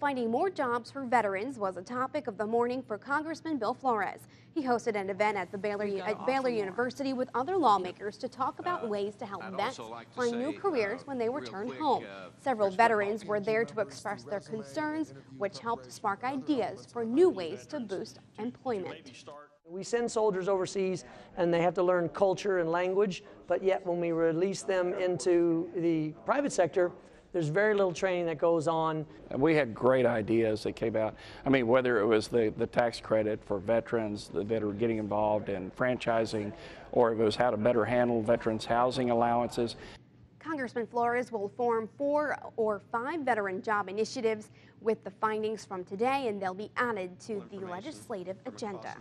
Finding more jobs for veterans was a topic of the morning for Congressman Bill Flores. He hosted an event at the Baylor, at Baylor University with other lawmakers to talk about ways to help Uh, I'd vets like to find new careers uh, when they return quick, home. uh, Several veterans were there to express their concerns, which helped spark ideas for new ways to boost employment. We send soldiers overseas and they have to learn culture and language, but yet when we release them into the private sector, there's very little training that goes on. And we had great ideas that came out. I mean, whether it was the, the tax credit for veterans that, that are getting involved in franchising, or if it was how to better handle veterans' housing allowances. Congressman Flores will form four or five veteran job initiatives with the findings from today, and they'll be added to the legislative agenda.